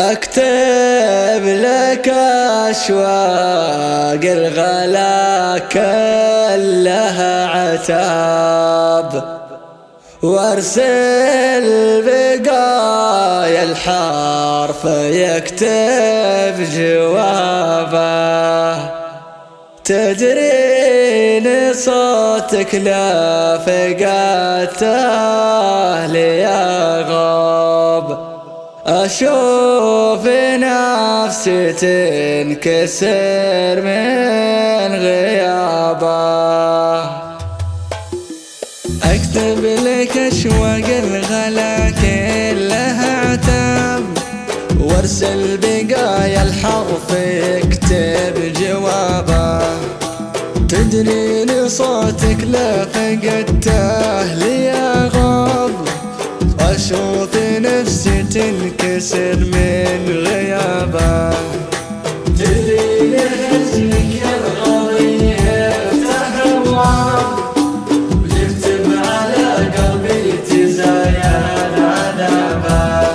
أكتب لك أشواق الغلا كلها عتاب وأرسل بقايا الحرف يكتب جوابه. تدرين صوتك لا فقدته لي غاب أشوف نفسي تنكسر من غيابه. أكتب لك أشواق الغلا كلها عتاب. وأرسل بقايا الحرف يكتب جوابه. تدري صوتك لا فقدته لي غاب أشوف نفسي تنكسر من غيابة. تدري الغالي ويكتب على قلبي تزايد عذابه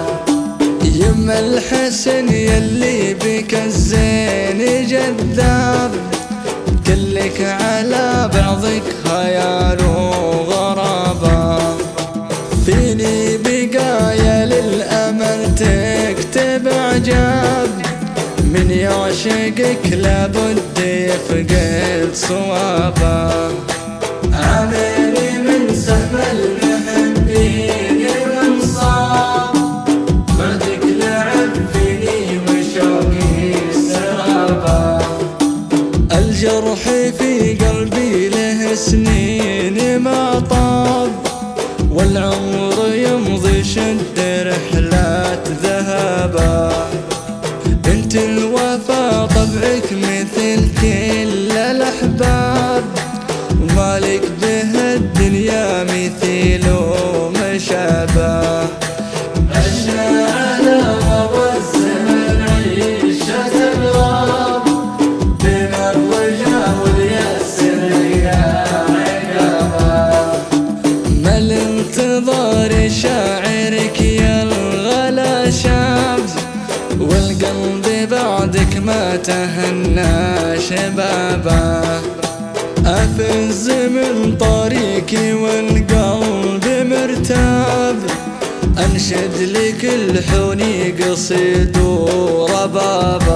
يما الحسن يلي بك الزين جذاب. كلك على بعضك خيال من يعشقك لابد يفقد صوابه. عاملي من سهم المحبين منصاب بعدك لعب فيني وشوقي سرابه. الجرح في قلبي له سنين ما طاب. والعمر يمضي شد طبعك مثل كل الأحباب مالك به الدنيا مثيل ومشابه عشنا على مر الزمن بين ما الانتظار شاعرك يا الغلا شاب والقلب بعدك ما تهنى شبابه أفز من طريقي والقلب مرتاب. أنشد لك الحوني قصيد وربابه